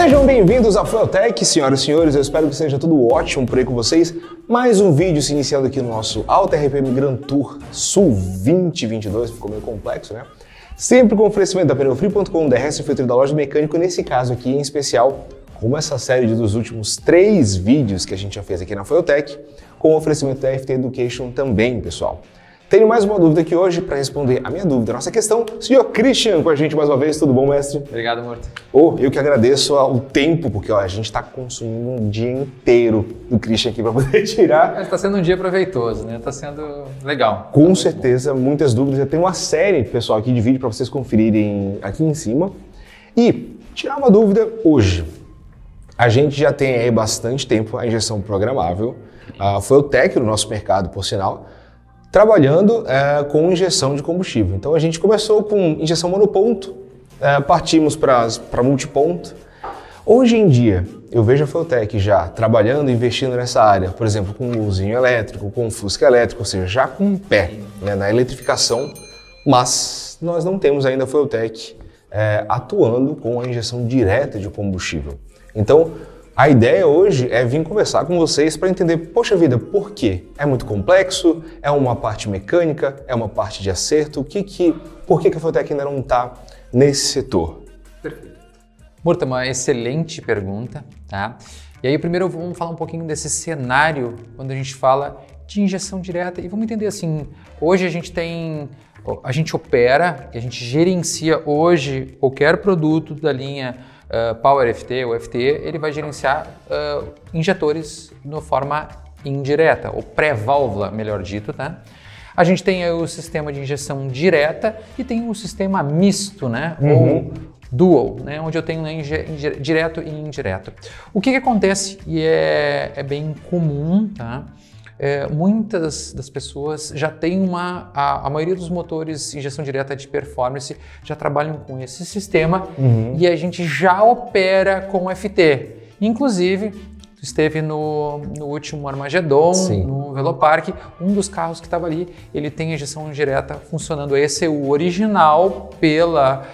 Sejam bem-vindos à Fueltech, senhoras e senhores. Eu espero que seja tudo ótimo por aí com vocês. Mais um vídeo se iniciando aqui no nosso Alta RPM Grand Tour Sul 2022. Ficou meio complexo, né? Sempre com oferecimento da pneufree.com, da RS Filtro da loja mecânico. Nesse caso aqui em especial, como essa série dos últimos três vídeos que a gente já fez aqui na Fueltech, com oferecimento da FT Education também, pessoal. Tenho mais uma dúvida aqui hoje para responder a minha dúvida, a nossa questão. Senhor Christian com a gente mais uma vez, tudo bom, mestre? Obrigado, Morto. Oh, eu que agradeço o tempo, porque ó, a gente está consumindo um dia inteiro do Christian aqui para poder tirar. Está sendo um dia proveitoso, né? Está sendo legal. Com tá certeza, bom. muitas dúvidas. Eu tenho uma série, pessoal, aqui de vídeo para vocês conferirem aqui em cima. E tirar uma dúvida hoje. A gente já tem aí bastante tempo a injeção programável. Uh, foi o TEC no nosso mercado, por sinal trabalhando é, com injeção de combustível. Então a gente começou com injeção monoponto, é, partimos para multiponto. Hoje em dia, eu vejo a Feltec já trabalhando, investindo nessa área, por exemplo, com o usinho elétrico, com o fusca elétrico, ou seja, já com um pé né, na eletrificação, mas nós não temos ainda a Feltec é, atuando com a injeção direta de combustível. Então, a ideia hoje é vir conversar com vocês para entender, poxa vida, por quê? É muito complexo? É uma parte mecânica? É uma parte de acerto? O que que, por que, que a Fotec ainda não está nesse setor? Perfeito. Murta, uma excelente pergunta, tá? E aí primeiro vamos falar um pouquinho desse cenário quando a gente fala de injeção direta e vamos entender assim, hoje a gente tem a gente opera, a gente gerencia hoje qualquer produto da linha uh, Power FT ou FT, ele vai gerenciar uh, injetores de forma indireta, ou pré-válvula, melhor dito, tá? A gente tem o sistema de injeção direta e tem o sistema misto, né? Uhum. Ou dual, né? onde eu tenho né, direto e indireto. O que, que acontece, e é, é bem comum, tá? É, muitas das pessoas já têm uma. A, a, maioria dos motores injeção direta de performance já trabalham com esse sistema uhum. e a gente já opera com FT. Inclusive, esteve no, no último Armagedon, Sim. no Velopark, um dos carros que estava ali, ele tem injeção direta funcionando a ECU original pela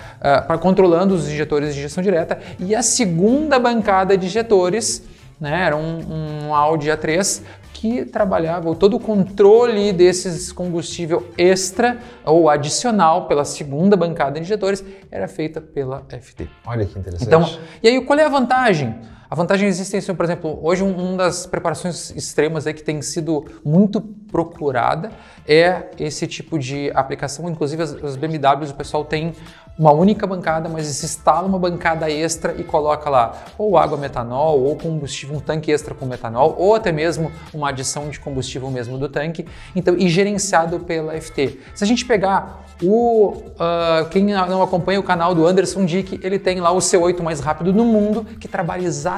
uh, controlando os injetores de injeção direta e a segunda bancada de injetores né, era um, um Audi A3 que trabalhava todo o controle desses combustível extra ou adicional pela segunda bancada de injetores era feita pela FT. Olha que interessante. Então, e aí qual é a vantagem? A vantagem existe, por exemplo, hoje uma um das preparações extremas aí que tem sido muito procurada é esse tipo de aplicação. Inclusive as, as BMWs, o pessoal tem uma única bancada, mas se instala uma bancada extra e coloca lá ou água metanol, ou combustível, um tanque extra com metanol, ou até mesmo uma adição de combustível mesmo do tanque, então e gerenciado pela FT. Se a gente pegar o uh, quem não acompanha o canal do Anderson Dick, ele tem lá o C8 mais rápido do mundo que trabalha exatamente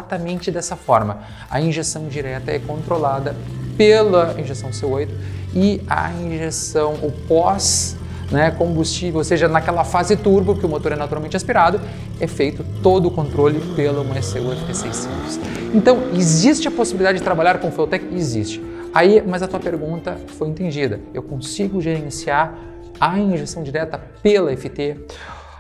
dessa forma. A injeção direta é controlada pela injeção C8 e a injeção, o pós né, combustível, ou seja, naquela fase turbo, que o motor é naturalmente aspirado, é feito todo o controle pelo MSCU FT600. Então, existe a possibilidade de trabalhar com Fueltech? Existe. Aí, mas a tua pergunta foi entendida. Eu consigo gerenciar a injeção direta pela FT?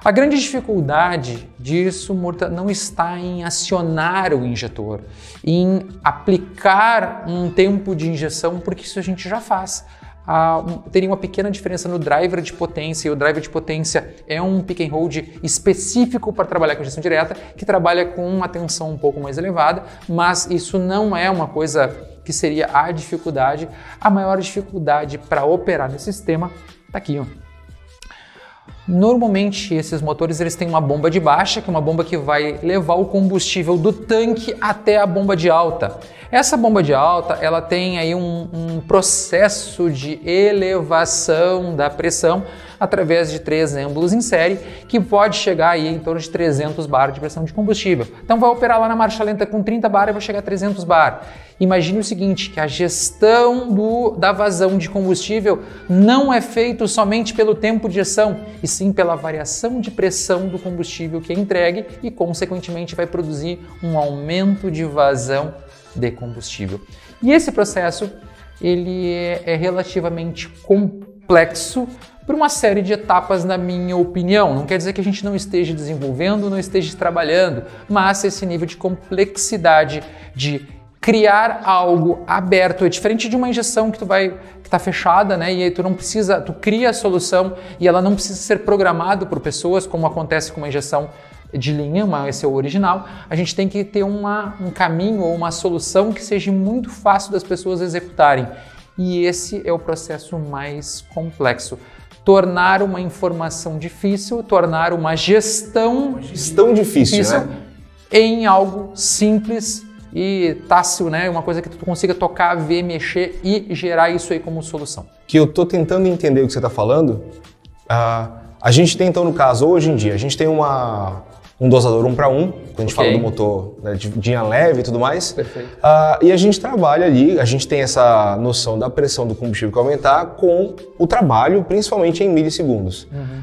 A grande dificuldade disso, Murta, não está em acionar o injetor, em aplicar um tempo de injeção, porque isso a gente já faz um, teria uma pequena diferença no driver de potência, e o driver de potência é um pick and hold específico para trabalhar com gestão direta, que trabalha com uma tensão um pouco mais elevada, mas isso não é uma coisa que seria a dificuldade. A maior dificuldade para operar nesse sistema está aqui, ó. Normalmente esses motores eles têm uma bomba de baixa, que é uma bomba que vai levar o combustível do tanque até a bomba de alta. Essa bomba de alta ela tem aí um, um processo de elevação da pressão através de três êmbolos em série, que pode chegar aí em torno de 300 bar de pressão de combustível. Então vai operar lá na marcha lenta com 30 bar e vai chegar a 300 bar. Imagine o seguinte, que a gestão do, da vazão de combustível não é feito somente pelo tempo de ação, e sim pela variação de pressão do combustível que é entregue e, consequentemente, vai produzir um aumento de vazão de combustível. E esse processo ele é, é relativamente complexo por uma série de etapas, na minha opinião. Não quer dizer que a gente não esteja desenvolvendo, não esteja trabalhando, mas esse nível de complexidade de criar algo aberto é diferente de uma injeção que tu vai que está fechada, né? E aí tu não precisa, tu cria a solução e ela não precisa ser programado por pessoas, como acontece com uma injeção de linha, uma, esse é o original. A gente tem que ter uma, um caminho ou uma solução que seja muito fácil das pessoas executarem. E esse é o processo mais complexo tornar uma informação difícil, tornar uma gestão, uma gestão difícil, difícil né? em algo simples e tácil, né? Uma coisa que tu consiga tocar, ver, mexer e gerar isso aí como solução. Que eu estou tentando entender o que você está falando. Uh, a gente tem então no caso hoje em dia a gente tem uma um dosador um para um, quando a gente okay. fala do motor né, de linha leve e tudo mais. Perfeito. Uh, e a gente trabalha ali, a gente tem essa noção da pressão do combustível que aumentar com o trabalho, principalmente em milissegundos. Uhum.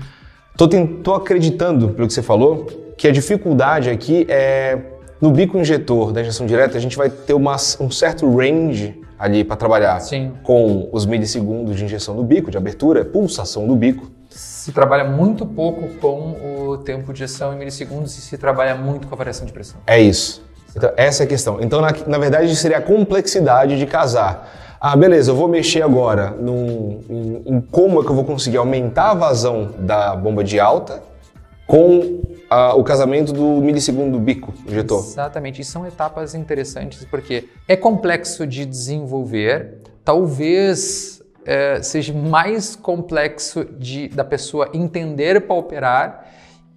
Tô, tô acreditando, pelo que você falou, que a dificuldade aqui é no bico injetor da injeção direta, a gente vai ter uma, um certo range ali para trabalhar Sim. com os milissegundos de injeção do bico, de abertura, pulsação do bico se trabalha muito pouco com o tempo de ação em milissegundos e se trabalha muito com a variação de pressão. É isso. Então, essa é a questão. Então, na, na verdade, seria a complexidade de casar. Ah, beleza, eu vou mexer agora num, em, em como é que eu vou conseguir aumentar a vazão da bomba de alta com o casamento do milissegundo do bico injetor. Exatamente, e são etapas interessantes porque é complexo de desenvolver, talvez é, seja mais complexo de, da pessoa entender para operar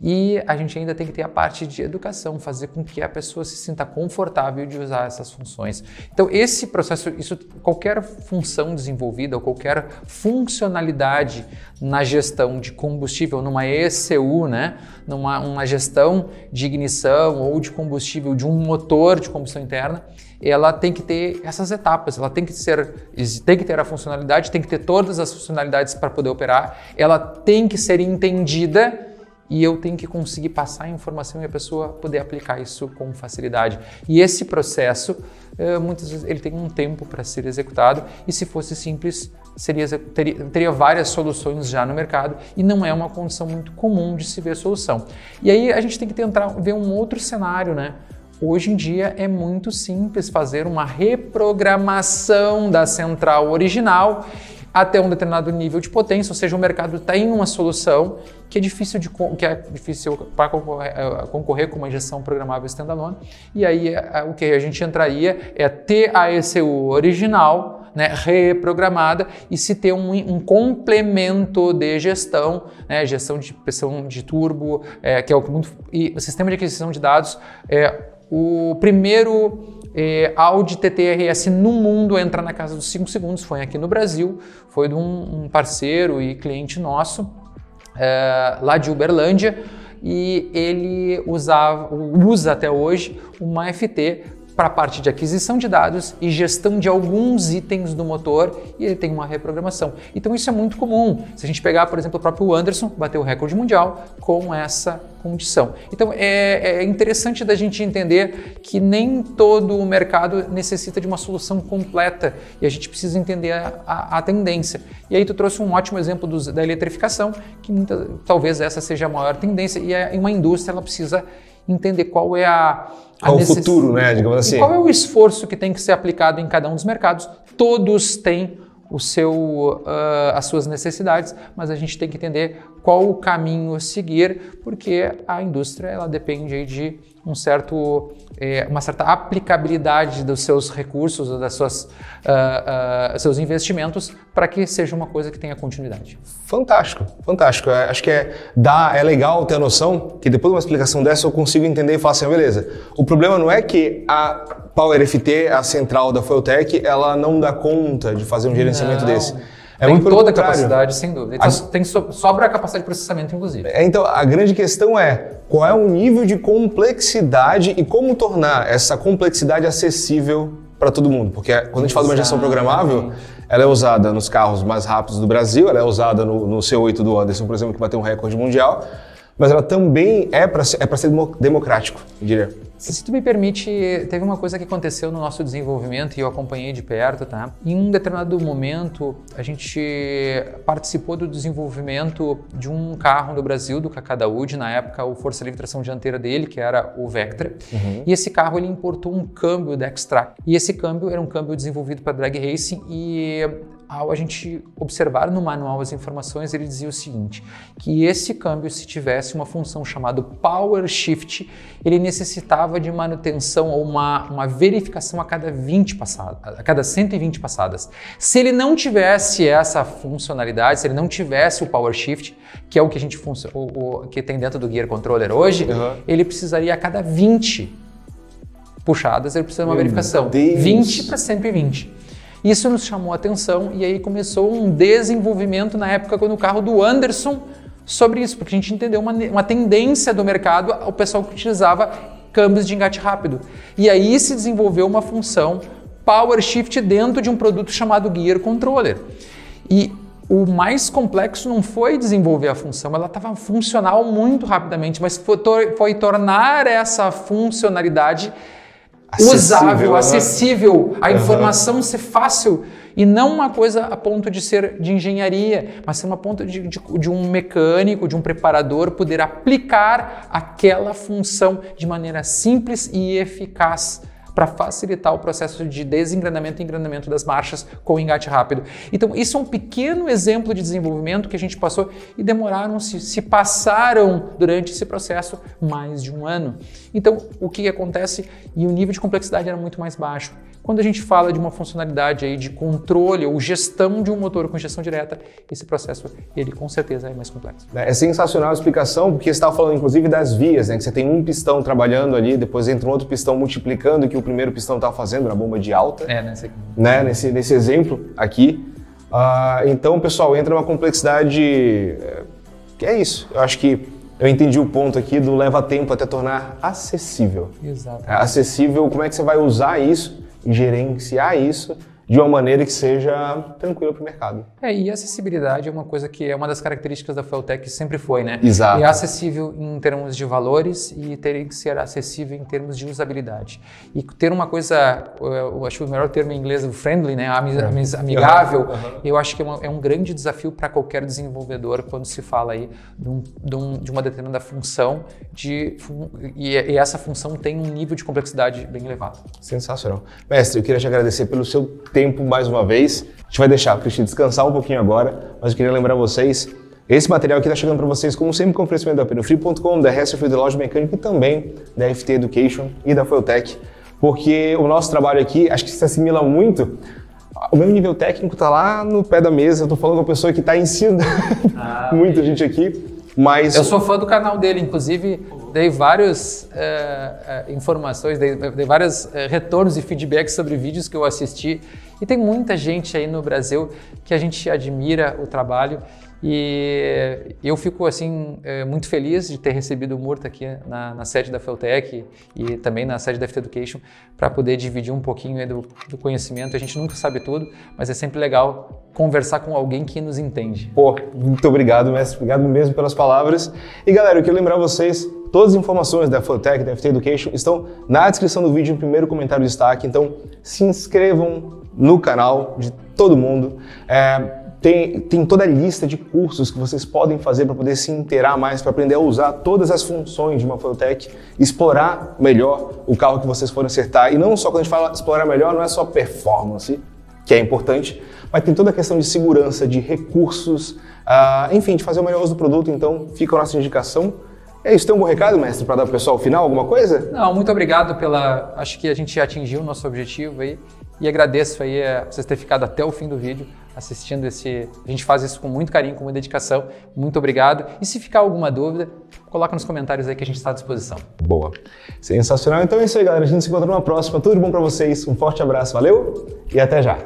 e a gente ainda tem que ter a parte de educação, fazer com que a pessoa se sinta confortável de usar essas funções. Então, esse processo, isso, qualquer função desenvolvida ou qualquer funcionalidade na gestão de combustível, numa ECU, né, numa uma gestão de ignição ou de combustível de um motor de combustão interna, ela tem que ter essas etapas, ela tem que ser, tem que ter a funcionalidade, tem que ter todas as funcionalidades para poder operar, ela tem que ser entendida e eu tenho que conseguir passar a informação e a pessoa poder aplicar isso com facilidade. E esse processo, eh, muitas vezes, ele tem um tempo para ser executado e se fosse simples, seria, teria, teria várias soluções já no mercado e não é uma condição muito comum de se ver solução. E aí a gente tem que tentar ver um outro cenário, né? Hoje em dia é muito simples fazer uma reprogramação da central original até um determinado nível de potência, ou seja, o mercado está em uma solução que é difícil de que é difícil para concorrer, é, concorrer, com uma injeção programável standalone. E aí é, o que a gente entraria é ter a ECU original, né, reprogramada e se ter um, um complemento de gestão, né, gestão de pressão de turbo, é, que é o muito e o sistema de aquisição de dados é o primeiro eh, Audi TTRS no mundo entra na casa dos 5 segundos, foi aqui no Brasil, foi de um, um parceiro e cliente nosso eh, lá de Uberlândia. E ele usava, usa até hoje uma FT para a parte de aquisição de dados e gestão de alguns itens do motor e ele tem uma reprogramação. Então isso é muito comum. Se a gente pegar, por exemplo, o próprio Anderson, bateu o recorde mundial com essa condição. Então é, é interessante da gente entender que nem todo o mercado necessita de uma solução completa e a gente precisa entender a, a, a tendência. E aí tu trouxe um ótimo exemplo do, da eletrificação, que muita, talvez essa seja a maior tendência e a, uma indústria ela precisa entender qual é a. Qual o futuro, né? Digamos assim. Qual é o esforço que tem que ser aplicado em cada um dos mercados? Todos têm o seu, uh, as suas necessidades, mas a gente tem que entender qual o caminho seguir, porque a indústria ela depende de um certo, é, uma certa aplicabilidade dos seus recursos, das suas, uh, uh, seus investimentos, para que seja uma coisa que tenha continuidade. Fantástico, fantástico. É, acho que é, dá, é legal ter a noção que depois de uma explicação dessa eu consigo entender e falar assim, ah, beleza. O problema não é que a Power FT, a central da Fueltech, ela não dá conta de fazer um gerenciamento não. desse. É tem muito toda a capacidade, sem dúvida. Então, a... Tem so, sobra a capacidade de processamento, inclusive. É, então, a grande questão é qual é o nível de complexidade e como tornar essa complexidade acessível para todo mundo. Porque quando a gente fala de uma injeção programável, ela é usada nos carros mais rápidos do Brasil, ela é usada no, no C8 do Anderson, por exemplo, que bateu um recorde mundial. Mas ela também é para ser, é ser democrático, eu diria. Se tu me permite, teve uma coisa que aconteceu no nosso desenvolvimento e eu acompanhei de perto, tá? Em um determinado momento, a gente participou do desenvolvimento de um carro no Brasil, do Cacadaúde, na época o Força Livre Tração Dianteira dele, que era o Vectra. Uhum. E esse carro ele importou um câmbio da Extract. E esse câmbio era um câmbio desenvolvido para drag racing e ao a gente observar no manual as informações, ele dizia o seguinte, que esse câmbio, se tivesse uma função chamada Power Shift, ele necessitava de manutenção ou uma, uma verificação a cada 20 passadas, a cada 120 passadas. Se ele não tivesse essa funcionalidade, se ele não tivesse o Power Shift, que é o que a gente o, o, que tem dentro do Gear Controller hoje, uhum. ele precisaria a cada 20 puxadas, ele precisa de uma Meu verificação. Deus. 20 para 120. Isso nos chamou a atenção e aí começou um desenvolvimento na época quando o carro do Anderson sobre isso, porque a gente entendeu uma, uma tendência do mercado ao pessoal que utilizava câmbios de engate rápido. E aí se desenvolveu uma função Power Shift dentro de um produto chamado Gear Controller. E o mais complexo não foi desenvolver a função, ela estava funcional muito rapidamente, mas foi, foi tornar essa funcionalidade acessível, usável, né? acessível, a informação ser fácil e não uma coisa a ponto de ser de engenharia, mas ser uma ponto de, de, de um mecânico, de um preparador poder aplicar aquela função de maneira simples e eficaz para facilitar o processo de desengranamento e engranamento das marchas com engate rápido. Então, isso é um pequeno exemplo de desenvolvimento que a gente passou e demoraram-se, se passaram durante esse processo mais de um ano. Então, o que acontece? E o nível de complexidade era muito mais baixo. Quando a gente fala de uma funcionalidade aí de controle ou gestão de um motor com injeção direta, esse processo ele com certeza é mais complexo. É sensacional a explicação, porque você estava falando inclusive das vias, né? Que você tem um pistão trabalhando ali, depois entra um outro pistão multiplicando o que o primeiro pistão estava fazendo na bomba de alta. É, nesse, aqui. né? nesse, nesse exemplo aqui. Uh, então, pessoal, entra uma complexidade é, que é isso. Eu acho que eu entendi o ponto aqui do leva tempo até tornar acessível. Exato. É, acessível, como é que você vai usar isso gerenciar isso de uma maneira que seja tranquila para o mercado. É, e acessibilidade é uma coisa que é uma das características da Feltec sempre foi, né? Exato. É acessível em termos de valores e ter que ser acessível em termos de usabilidade. E ter uma coisa, eu acho o melhor termo em inglês, o friendly, né? É. amigável, uhum. eu acho que é, uma, é um grande desafio para qualquer desenvolvedor quando se fala aí de, um, de, um, de uma determinada função de, e, e essa função tem um nível de complexidade bem elevado. Sensacional. Mestre, eu queria te agradecer pelo seu tempo tempo mais uma vez. A gente vai deixar o Cristian descansar um pouquinho agora, mas eu queria lembrar vocês, esse material aqui está chegando para vocês, como sempre, com oferecimento da Penofree.com, da Hesselfield Loja Mecânica e também da FT Education e da Fueltech, porque o nosso trabalho aqui, acho que se assimila muito o meu nível técnico está lá no pé da mesa, eu estou falando com a pessoa que está ensinando ah, muita gente aqui, mas... Eu sou fã do canal dele, inclusive dei várias uh, informações, dei, dei vários uh, retornos e feedbacks sobre vídeos que eu assisti. E tem muita gente aí no Brasil que a gente admira o trabalho e eu fico assim muito feliz de ter recebido o Murta aqui na, na sede da Feltec e também na sede da FT Education para poder dividir um pouquinho do, do, conhecimento. A gente nunca sabe tudo, mas é sempre legal conversar com alguém que nos entende. Pô, muito obrigado, mestre. Obrigado mesmo pelas palavras. E galera, eu quero lembrar vocês Todas as informações da Flotec, da FT Education estão na descrição do vídeo, no primeiro comentário de destaque. Então, se inscrevam no canal de todo mundo. É, tem, tem toda a lista de cursos que vocês podem fazer para poder se inteirar mais, para aprender a usar todas as funções de uma Flotec, explorar melhor o carro que vocês forem acertar. E não só quando a gente fala explorar melhor, não é só performance, que é importante, mas tem toda a questão de segurança, de recursos, uh, enfim, de fazer o melhor uso do produto. Então, fica a nossa indicação. É isso, tem algum recado, mestre, para dar para o pessoal final, alguma coisa? Não, muito obrigado pela. Acho que a gente atingiu o nosso objetivo aí. E agradeço aí a vocês terem ficado até o fim do vídeo assistindo esse. A gente faz isso com muito carinho, com muita dedicação. Muito obrigado. E se ficar alguma dúvida, coloca nos comentários aí que a gente está à disposição. Boa. Sensacional. Então é isso aí, galera. A gente se encontra numa próxima. Tudo bom para vocês. Um forte abraço. Valeu e até já.